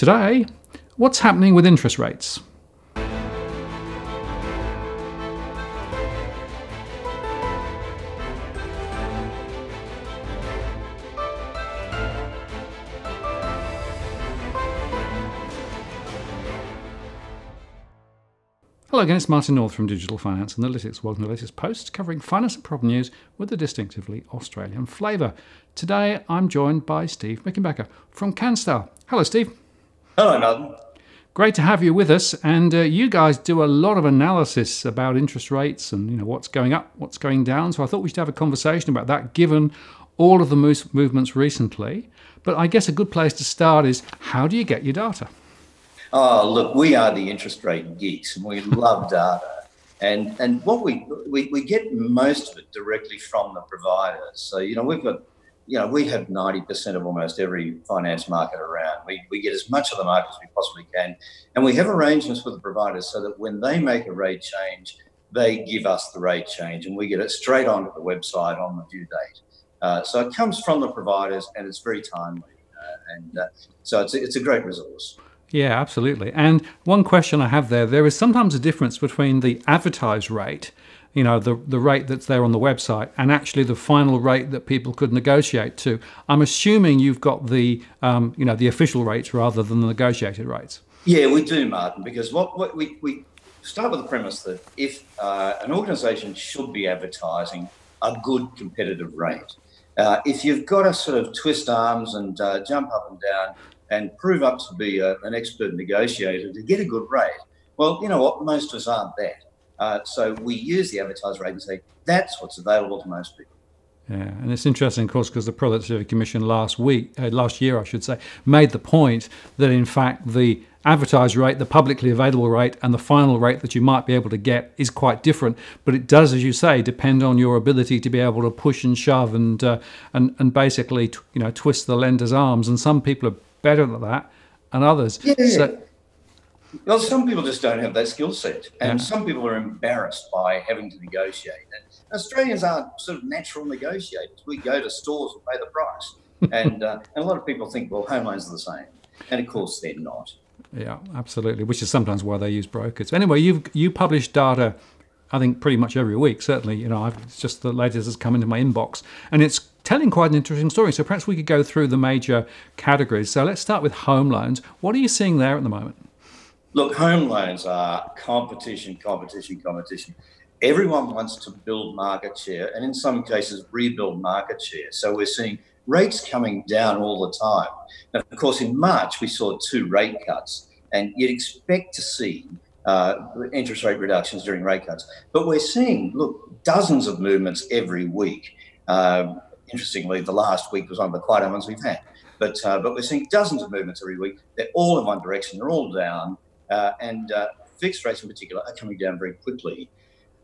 Today, what's happening with interest rates? Hello again, it's Martin North from Digital Finance Analytics. Welcome to the latest post covering finance and property news with a distinctively Australian flavour. Today I'm joined by Steve Mickenbecker from Canstar. Hello, Steve. Hello, Martin. Great to have you with us. And uh, you guys do a lot of analysis about interest rates and you know what's going up, what's going down. So I thought we should have a conversation about that, given all of the movements recently. But I guess a good place to start is how do you get your data? Oh, look, we are the interest rate geeks and we love data. And, and what we, we, we get most of it directly from the providers. So, you know, we've got, you know, we have 90% of almost every finance market around. We, we get as much of the market as we possibly can. And we have arrangements with the providers so that when they make a rate change, they give us the rate change and we get it straight onto the website on the due date. Uh, so it comes from the providers and it's very timely. Uh, and uh, so it's, it's a great resource. Yeah, absolutely. And one question I have there there is sometimes a difference between the advertised rate, you know, the, the rate that's there on the website, and actually the final rate that people could negotiate to. I'm assuming you've got the, um, you know, the official rates rather than the negotiated rates. Yeah, we do, Martin, because what, what we, we start with the premise that if uh, an organisation should be advertising a good competitive rate, uh, if you've got to sort of twist arms and uh, jump up and down and prove up to be a, an expert negotiator to get a good rate. Well, you know what? Most of us aren't that. Uh, so we use the advertised rate and say that's what's available to most people. Yeah, and it's interesting, of course, because the Productivity Commission last week, uh, last year, I should say, made the point that in fact the advertised rate, the publicly available rate, and the final rate that you might be able to get is quite different. But it does, as you say, depend on your ability to be able to push and shove and uh, and and basically, you know, twist the lender's arms. And some people are better at that, and others. Yeah. So, well, some people just don't have that skill set, and yeah. some people are embarrassed by having to negotiate. And Australians aren't sort of natural negotiators. We go to stores and pay the price, and, uh, and a lot of people think, well, home loans are the same, and of course they're not. Yeah, absolutely. Which is sometimes why they use brokers. Anyway, you you publish data, I think pretty much every week. Certainly, you know, I've, it's just the latest has come into my inbox, and it's telling quite an interesting story. So perhaps we could go through the major categories. So let's start with home loans. What are you seeing there at the moment? Look, home loans are competition, competition, competition. Everyone wants to build market share and in some cases rebuild market share. So we're seeing rates coming down all the time. Now, of course, in March, we saw two rate cuts, and you'd expect to see uh, interest rate reductions during rate cuts. But we're seeing, look, dozens of movements every week. Uh, interestingly, the last week was one of the quieter ones we've had. But, uh, but we're seeing dozens of movements every week. They're all in one direction, they're all down. Uh, and uh, fixed rates in particular are coming down very quickly.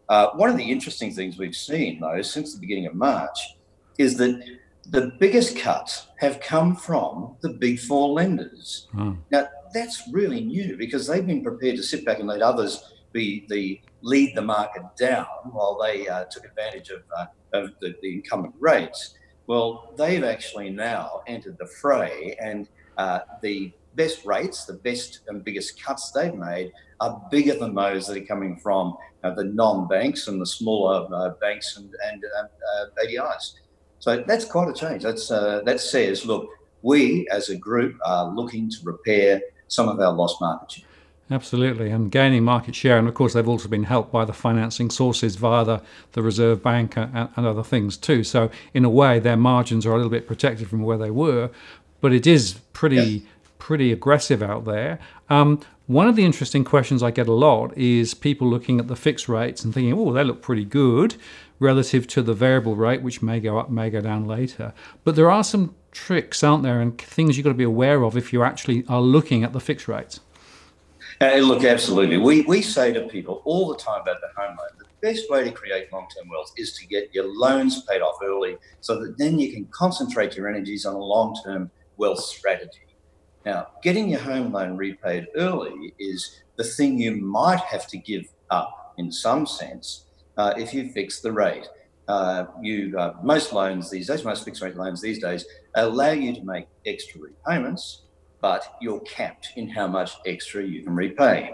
Uh, one of the interesting things we've seen, though, since the beginning of March, is that the biggest cuts have come from the big four lenders. Hmm. Now, that's really new because they've been prepared to sit back and let others be the lead the market down while they uh, took advantage of, uh, of the, the, incumbent rates. Well, they've actually now entered the fray, and uh, the best rates, the best and biggest cuts they've made, are bigger than those that are coming from uh, the non-banks and the smaller uh, banks and, and uh, ADIs. So that's quite a change. That's that says, look, we as a group are looking to repair some of our lost market share. Absolutely, and gaining market share. And of course, they've also been helped by the financing sources via the, the Reserve Bank and, and, other things too. So, in a way, their margins are a little bit protected from where they were, but it is pretty. Yes. Pretty aggressive out there. Um, one of the interesting questions I get a lot is people looking at the fixed rates and thinking, oh, they look pretty good relative to the variable rate, which may go up, may go down later. But there are some tricks, aren't there, and things you've got to be aware of if you actually are looking at the fixed rates. Uh, look, absolutely. We, we say to people all the time about the home loan, the best way to create long term wealth is to get your loans paid off early so that then you can concentrate your energies on a long term wealth strategy. Now, getting your home loan repaid early is the thing you might have to give up in some sense uh, if you fix the rate. Uh, you uh, most loans these days, most fixed rate loans these days, allow you to make extra repayments but you're capped in how much extra you can repay.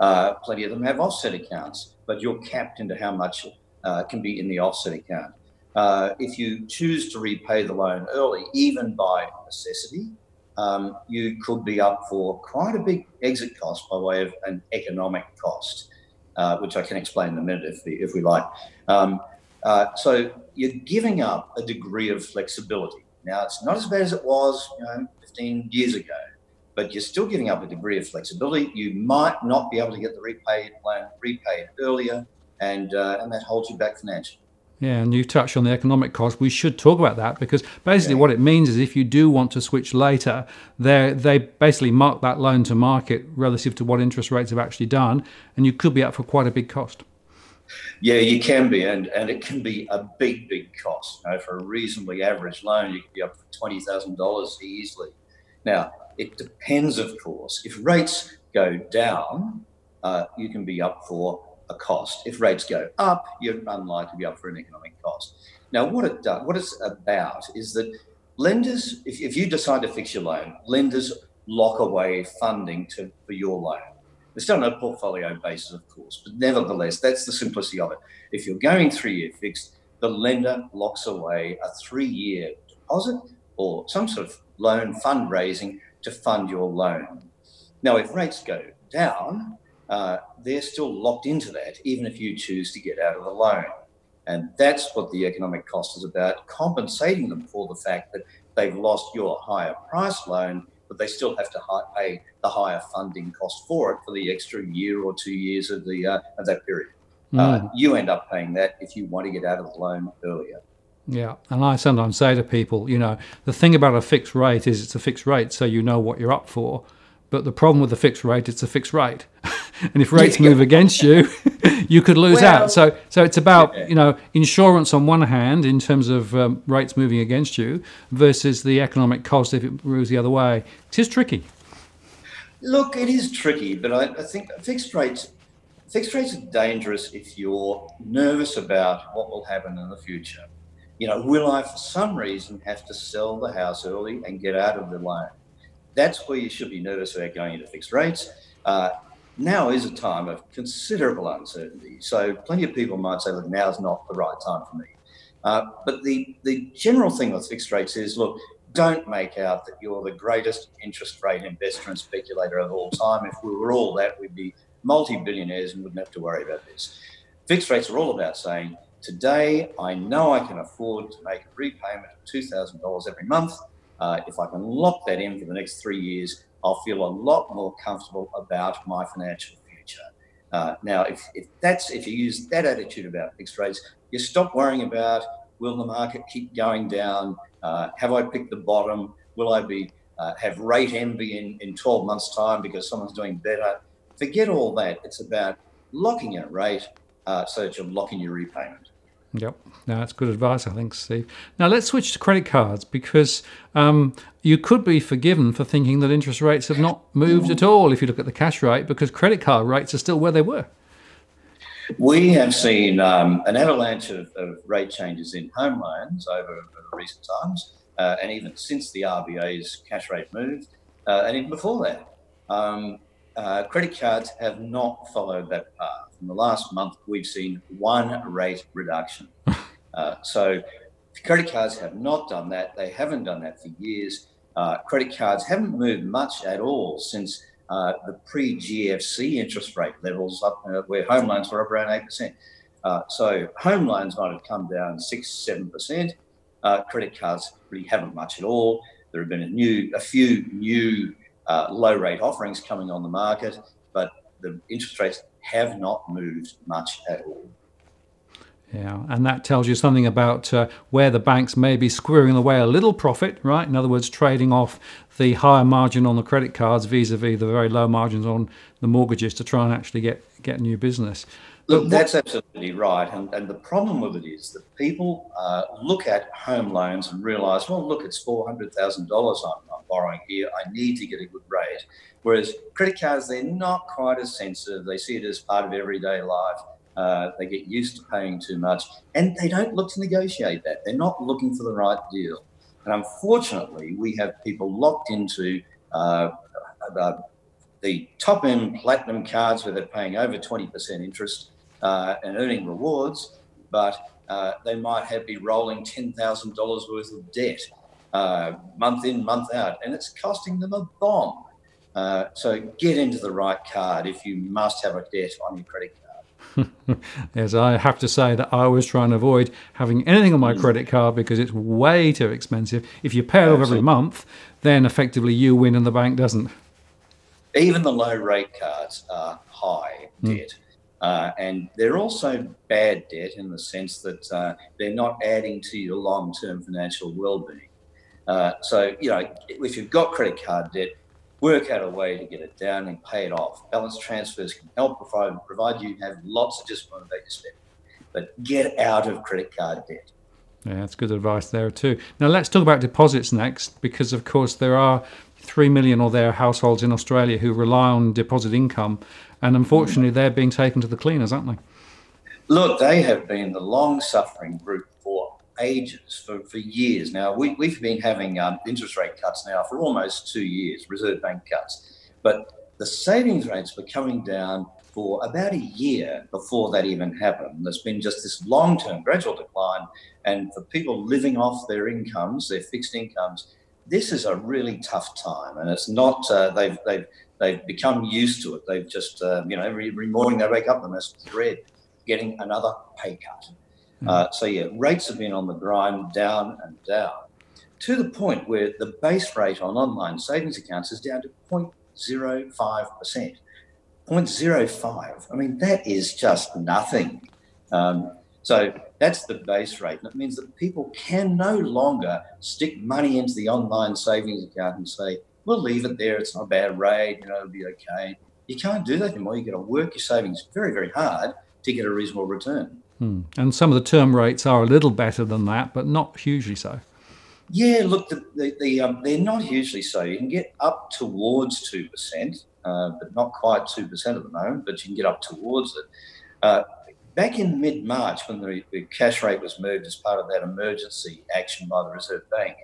Uh, plenty of them have offset accounts, but you're capped into how much uh, can be in the offset account. Uh, if you choose to repay the loan early, even by necessity, um, you could be up for quite a big exit cost by way of an economic cost, uh, which I can explain in a minute if, we, if we like. Um, uh, so you're giving up a degree of flexibility. Now, it's not as bad as it was you know, 15 years ago, but you're still giving up a degree of flexibility. You might not be able to get the repaid loan repaid earlier, and, uh, and that holds you back financially. Yeah, and you touched on the economic cost. We should talk about that because basically yeah. what it means is if you do want to switch later, they they basically mark that loan to market relative to what interest rates have actually done, and you could be up for quite a big cost. Yeah, you can be, and, and it can be a big, big cost. You know, for a reasonably average loan, you could be up for twenty thousand dollars easily. Now, it depends, of course. If rates go down, uh, you can be up for cost. If rates go up, you're unlikely to be up for an economic cost. Now, what it does, what it's about is that lenders, if, if you decide to fix your loan, lenders lock away funding to, for your loan. It's done on a portfolio basis, of course, but nevertheless, that's the simplicity of it. If you're going three year fixed, the lender locks away a three year deposit or some sort of loan fundraising to fund your loan. Now, if rates go down, uh, they're still locked into that, even if you choose to get out of the loan. And that's what the economic cost is about compensating them for the fact that they've lost your higher price loan, but they still have to pay the higher funding cost for it for the extra year or two years of, the, uh, of that period. Mm. Uh, you end up paying that if you want to get out of the loan earlier. Yeah, and I sometimes say to people, you know, the thing about a fixed rate is it's a fixed rate, so you know what you're up for. But the problem with the fixed rate, it's a fixed rate. and if rates move against you, you could lose well, out. So, so it's about you know insurance on one hand in terms of um, rates moving against you versus the economic cost if it moves the other way. It is tricky. Look, it is tricky, but I, I think fixed rates fixed rates are dangerous if you're nervous about what will happen in the future. You know, will I for some reason have to sell the house early and get out of the loan? That's where you should be nervous about going into fixed rates. Uh, now is a time of considerable uncertainty. So plenty of people might say, look, now is not the right time for me. Uh, but the, the general thing with fixed rates is, look, don't make out that you're the greatest interest rate investor and speculator of all time. If we were all that, we'd be multi-billionaires and wouldn't have to worry about this. Fixed rates are all about saying, today I know I can afford to make a repayment of $2,000 every month. Uh, if I can lock that in for the next three years, I'll feel a lot more comfortable about my financial future. Uh, now, if, if that's if you use that attitude about fixed rates, you stop worrying about will the market keep going down? Uh, have I picked the bottom? Will I be uh, have rate envy in, in 12 months' time because someone's doing better? Forget all that. It's about locking in a rate uh, so that you're locking your repayment. Yep, no, that's good advice, I think, Steve. Now let's switch to credit cards because um, you could be forgiven for thinking that interest rates have not moved at all if you look at the cash rate because credit card rates are still where they were. We have seen um, an avalanche of, of, rate changes in home loans over, recent times, uh, and even since the RBA's cash rate moved, uh, and even before that. Um, uh, credit cards have not followed that path. In the last month, we've seen one rate reduction. Uh, so credit cards have not done that. They haven't done that for years. Uh, credit cards haven't moved much at all since uh, the pre-GFC interest rate levels up uh, where home loans were up around 8%. Uh, so home loans might have come down 6 7%. credit cards really haven't much at all. There have been a new, a few new uh, low rate offerings coming on the market, but the interest rates have not moved much at all. Yeah, and that tells you something about uh, where the banks may be squirreling away a little profit, right? In other words, trading off the higher margin on the credit cards vis-a-vis the very low margins on the mortgages to try and actually get get new business. Look, that's absolutely right. And, and the problem with it is that people uh, look at home loans and realise, well, look, it's $400,000 I'm, I'm borrowing here. I need to get a good rate. Whereas credit cards, they're not quite as sensitive. They see it as part of everyday life. Uh, they get used to paying too much and they don't look to negotiate that. They're not looking for the right deal. And unfortunately, we have people locked into uh, the top end platinum cards where they're paying over 20% interest uh, and earning rewards, but uh, they might have be rolling $10,000 worth of debt uh, month in, month out, and it's costing them a bomb. Uh, so get into the right card if you must have a debt on your credit card. yes, I have to say that I always try and avoid having anything on my mm. credit card because it's way too expensive. If you pay off every month, then effectively you win and the bank doesn't. Even the low rate cards are high mm. debt. Uh, and they're also bad debt in the sense that uh, they're not adding to your long term financial well being. Uh, so, you know, if you've got credit card debt, work out a way to get it down and pay it off. Balance transfers can help provide, provide you have lots of discipline about your spending. But get out of credit card debt. Yeah, that's good advice there too. Now let's talk about deposits next, because of course there are three million or there households in Australia who rely on deposit income, and unfortunately they're being taken to the cleaners, aren't they? Look, they have been the long-suffering group for ages, for, for years now. We, we've been having um, interest rate cuts now for almost two years, Reserve Bank cuts. But the savings rates were coming down for about a year before that even happened. There's been just this long term gradual decline. And for people living off their incomes, their fixed incomes, this is a really tough time. And it's not, uh, they've, they've, they've become used to it. They've just, uh, you know, every, every morning they wake up and there's dread getting another pay cut. Mm. Uh, so, yeah, rates have been on the grind down and down to the point where the base rate on online savings accounts is down to 0.05%. 0.05. I mean, that is just nothing. Um, so that's the base rate. And it means that people can no longer stick money into the online savings account and say, we'll leave it there. It's not a bad rate. You know, it'll be okay. You can't do that anymore. You've got to work your savings very, very hard to get a reasonable return. Hmm. And some of the term rates are a little better than that, but not hugely so. Yeah, look, the, the, the um, they're not hugely so. You can get up towards 2%, uh, but not quite 2% at the moment, but you can get up towards it. Uh, back in mid March, when the, the, cash rate was moved as part of that emergency action by the Reserve Bank,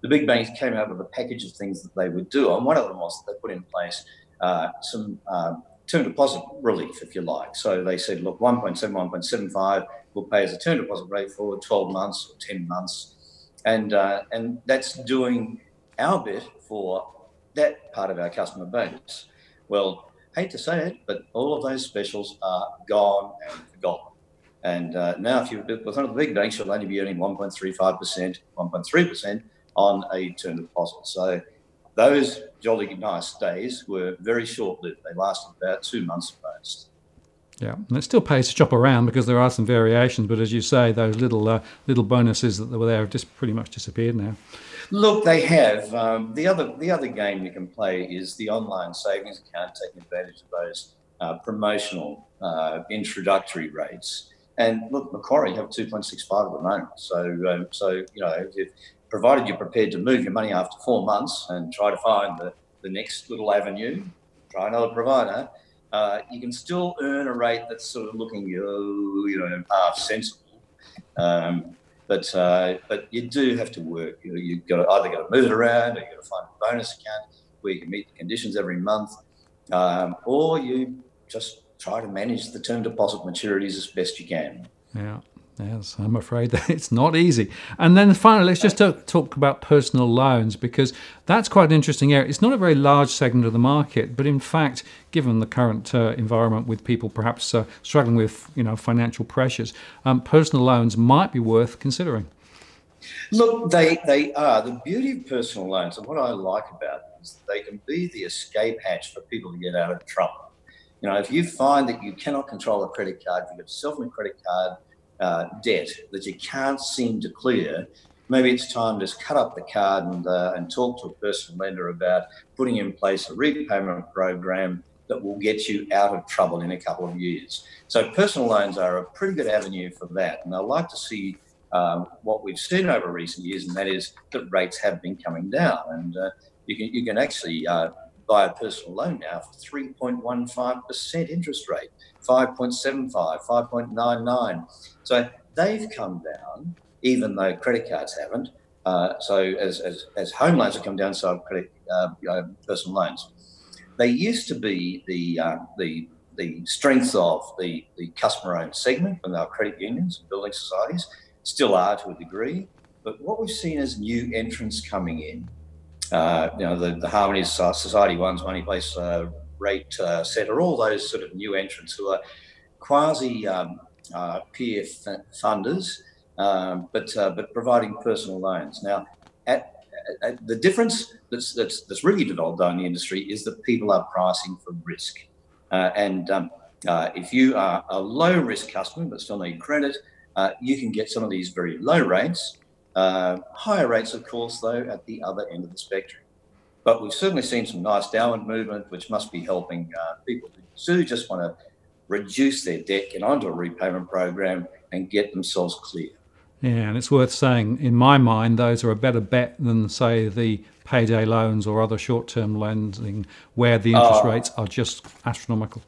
the big banks came out with a package of things that they would do. And one of them was that they put in place uh, some uh, term deposit relief, if you like. So they said, look, 1.7, 1.75 will pay as a term deposit rate for 12 months or 10 months. And, uh, and that's doing our bit for that part of our customer base. Well, hate to say it, but all of those specials are gone and forgotten. And uh, now, if you're with one of the big banks, you'll only be earning 1.35%, 1.3% on a term deposit. So those jolly nice days were very short lived. They lasted about two months at most. Yeah, and it still pays to shop around because there are some variations, but as you say, those little uh, little bonuses that were there have just pretty much disappeared now. Look, they have. Um, the other the other game you can play is the online savings account, taking advantage of those uh, promotional uh, introductory rates. And look, Macquarie have 2.65 at the moment. So, um, so you know, if, provided you're prepared to move your money after four months and try to find the, the next little avenue, try another provider, uh, you can still earn a rate that's sort of looking, you know, half sensible. Um, but uh, but you do have to work. You you've got to either got to move it around, or you've got to find a bonus account where you can meet the conditions every month, um, or you just try to manage the term deposit maturities as best you can. Yeah. Yes, I'm afraid that it's not easy. And then finally, let's just talk, about personal loans because that's quite an interesting area. It's not a very large segment of the market, but in fact, given the current uh, environment with people perhaps uh, struggling with you know financial pressures, um, personal loans might be worth considering. Look, they they are the beauty of personal loans, and what I like about them is they can be the escape hatch for people to get out of trouble. You know, if you find that you cannot control a credit card, you've got yourself a credit card uh, debt that you can't seem to clear, maybe it's time to cut up the card and, uh, and talk to a personal lender about putting in place a repayment program that will get you out of trouble in a couple of years. So personal loans are a pretty good avenue for that. And I like to see um, what we've seen over recent years, and that is that rates have been coming down. And uh, you, can, you can actually uh, buy a personal loan now for 3.15% interest rate, 5.75, 5.99. So they've come down, even though credit cards haven't. Uh, so as, as, as home loans have come down, so have credit uh, personal loans. They used to be the uh, the the strength of the, the customer owned segment from our credit unions and building societies, still are to a degree. But what we've seen is new entrants coming in. Uh, you know, the, the Harmoney SocietyOnes, Money Place uh, Rate uh, Setter, all those sort of new entrants who are quasi um, uh, peer funders, um, but uh, but providing personal loans. Now, at, at the difference that's, that's, that's really developed in the industry is that people are pricing for risk. Uh, and um, if you are a low risk customer but still need credit, you can get some of these very low rates. Higher rates, of course, though, at the other end of the spectrum. But we've certainly seen some nice downward movement, which must be helping people who do just want to reduce their debt, get onto a repayment program, and get themselves clear. Yeah, and it's worth saying, in my mind, those are a better bet than, say, the payday loans or other short term lending where the interest uh, rates are just astronomical.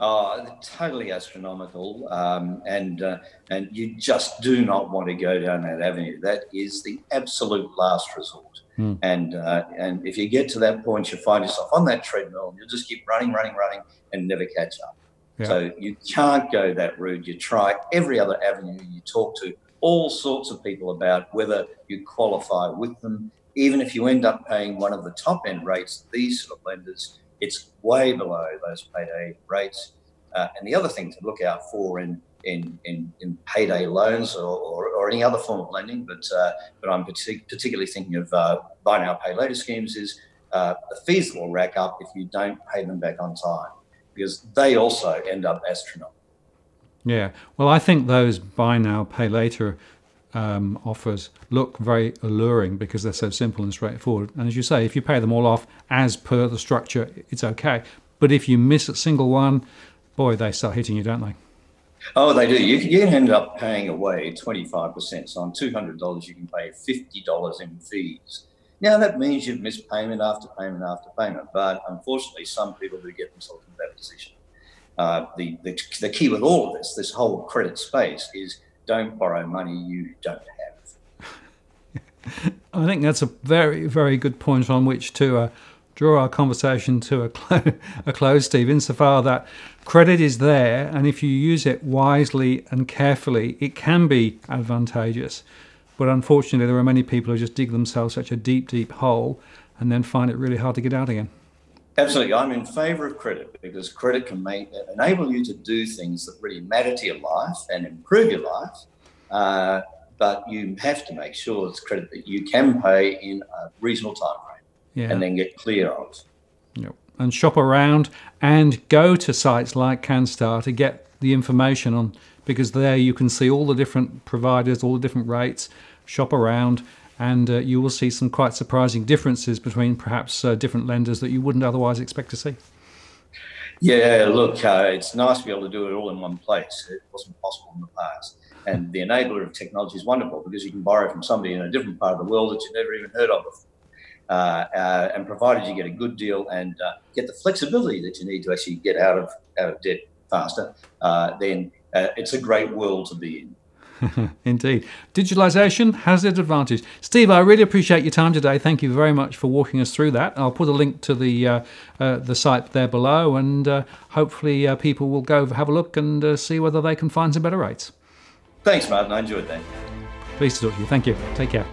Oh, totally astronomical, um, and uh, and you just do not want to go down that avenue. That is the absolute last resort. Mm. And uh, and if you get to that point, you find yourself on that treadmill, and you'll just keep running, running, running, and never catch up. Yeah. So you can't go that route. You try every other avenue. You talk to all sorts of people about whether you qualify with them. Even if you end up paying one of the top end rates, these sort of lenders, it's way below those payday rates. Uh, and the other thing to look out for in in, in, in payday loans or, or, or, any other form of lending, but uh, but I'm partic- particularly thinking of uh, buy now pay later schemes is uh, the fees will rack up if you don't pay them back on time because they also end up astronomical. Yeah, well, I think those buy now, pay later um, offers look very alluring because they're so simple and straightforward. And as you say, if you pay them all off as per the structure, it's okay. But if you miss a single one, boy, they start hitting you, don't they? Oh, they do. You, you end up paying away 25%. So on $200, you can pay $50 in fees. Now, that means you've missed payment after payment after payment. But unfortunately, some people do get themselves in that position. Uh, the, the, the key with all of this, this whole credit space, is don't borrow money you don't have. I think that's a very, very good point on which to uh, draw our conversation to a, clo- a close, Steve, insofar that credit is there, and if you use it wisely and carefully, it can be advantageous. But unfortunately, there are many people who just dig themselves such a deep, deep hole and then find it really hard to get out again. Absolutely. I'm in favor of credit because credit can make, enable you to do things that really matter to your life and improve your life. Uh, but you have to make sure it's credit that you can pay in a reasonable time frame yeah. and then get clear of. Yep. And shop around and go to sites like CanStar to get the information on because there you can see all the different providers, all the different rates, shop around and uh, you will see some quite surprising differences between perhaps uh, different lenders that you wouldn't otherwise expect to see. Yeah, look, uh, it's nice to be able to do it all in one place. It wasn't possible in the past. And the enabler of technology is wonderful because you can borrow from somebody in a different part of the world that you've never even heard of before. Uh, uh, and provided you get a good deal and uh, get the flexibility that you need to actually get out of out of debt faster, then it's a great world to be in. Indeed. Digitalization has its advantage. Steve, I really appreciate your time today. Thank you very much for walking us through that. I'll put a link to the uh, uh, the site there below, and uh, hopefully uh, people will go have a look and uh, see whether they can find some better rates. Thanks, Martin. I enjoyed that. Pleased to talk to you. Thank you. Take care.